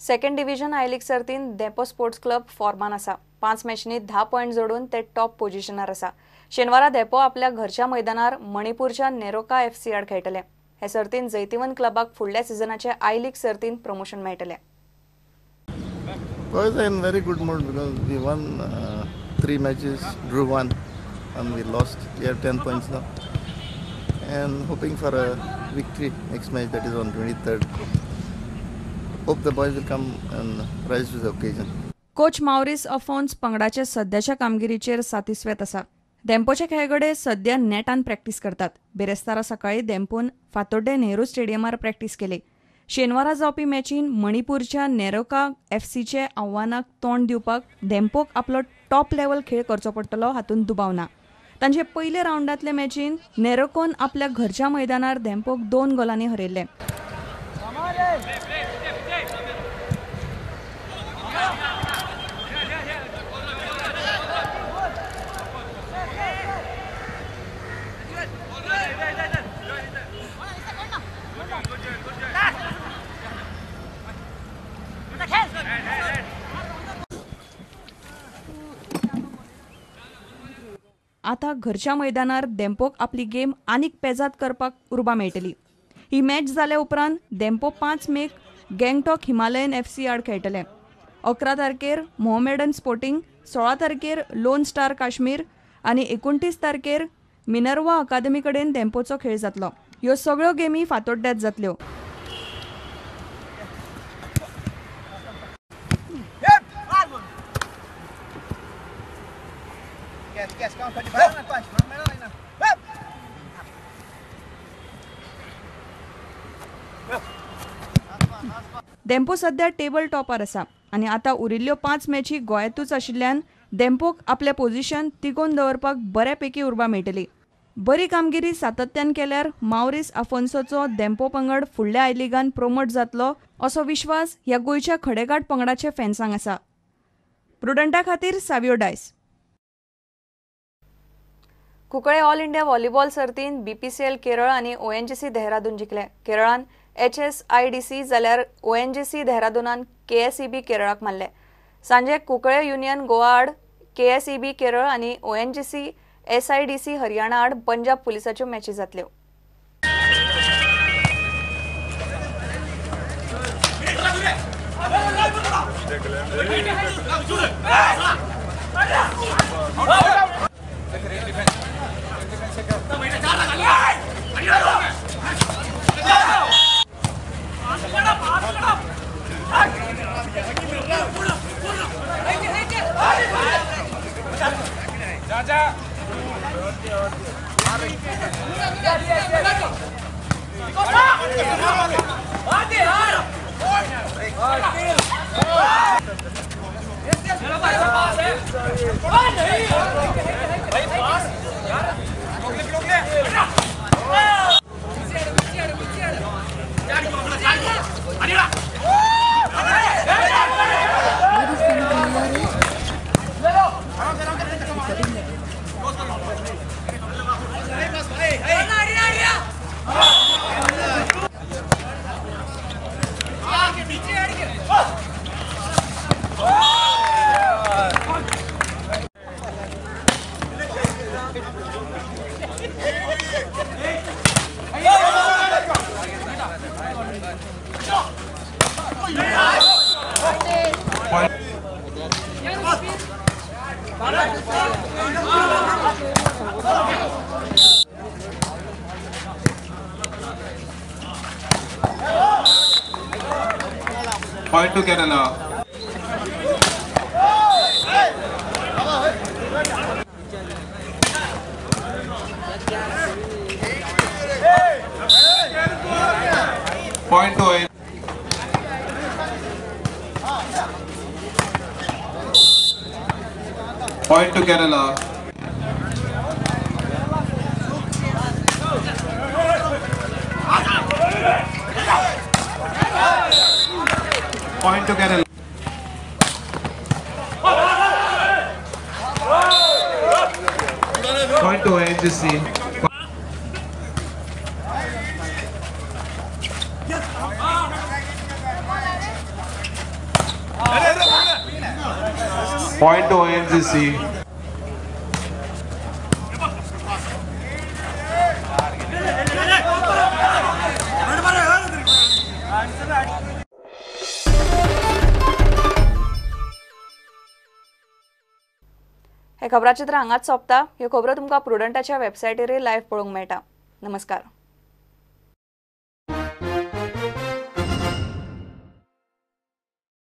Second division I league सर्तीन Dempo sports club फॉर्मान आसा पांच मॅचनी धा पॉयंट जोडून ते टॉप पोझिशनार आसा शेनवारा देपो आपल्या घरच्या मैदानार मणिपूरच्या नेरोका एफ सी आड खेळटले हे सर्तीन जैतिवन क्लबाक फुडल्या सिजनाचे आय लीग सर्तीन प्रमोशन मेळटले Boys are in very good mood because we won uh, three matches, drew one, and we lost. We have 10 points now. And hoping for a victory next match that is on 23rd. Hope the boys will come and rise to the occasion. Coach Maurice Afonso पंगडाचे सध्याच्या कामगिरीचेर सातिस्वेत आसा देंपोचे खेळगडे सध्या नेटान practice करतात. बेरेस्तारा सकाळी देंपोन फातोड्डे Nehru स्टेडियमार practice केली. शेनवारा जावपी मॅचीन मणिपूरच्या नेरोका एफ सीचे आव्हानाक तोंड दिवपाक धेंपोक आपलो टॉप लेवल खेळ करचो पडटलो हातूंत दुबाव ना तांचे पयले रावंडांतले मॅचीन नेरोकोन आपल्या घरच्या मैदानार देंपोक दोन गोलांनी हरयले. आता घरच्या मैदानार देंपोक आपली गेम आनीक पेजाद करपाक उर्बा मेळटली. ही मॅच जाल्या उपरांत देंपो पांच मेक गँगटॉक हिमालयन एफ सी आड खेळटले. अकरा तारखेर मोहमेडन स्पोर्टिंग सोळा तारखेर लोन स्टार काश्मीर आनी एकुणतीस तारखेर मिनर्वा अकादमी कडेन देंपोचो खेळ जातलो. ह्यो सगळ्यो गेमी फातोड्ड्यात जातल्यो. देंपो सध्या टेबल टॉपार आसा आनी आतां उरिल्ल्यो पांच मॅची गोंयांतूच आशिल्ल्यान देंपोक आपलें पोझिशन तिगोवन दवरपाक बऱ्या पैकी उर्बा मेळटली. बरी कामगिरी सातत्यान केल्यार मावरीस आफोन्सोचो देंपो पंगड फुडल्या आय लिगान प्रोमोट जातलो असो विश्वास ह्या गोंयच्या खडेगाठ पंगडाचे फॅन्सांक आसा. प्रुडंटा खातीर Savio Dias. Cuncolim all India volleyball सर्तीन BPCL Kerala आनी ओएनजीसी देहरादून जिखले केरळान H S I D C जाल्यार ओएनजीसी देहरादूनान के एस ई बी केरळाक मारले सांजे कुंकळे युनियन गोवा आड K S E B Kerala आनी ONGC S I D C Haryana आड पंजाब पुलिसाच्यो मॅची जातल्यो जा Point to Kerala. Point to N. Point to Kerala. to get a to end the scene. Point to end. हे खबराचित्र हांगाच सोंपता. ह्यो खबरो तुमकां प्रुडंटाच्या वेबसायटीर लायव्ह पळोवंक मेळटा. नमस्कार.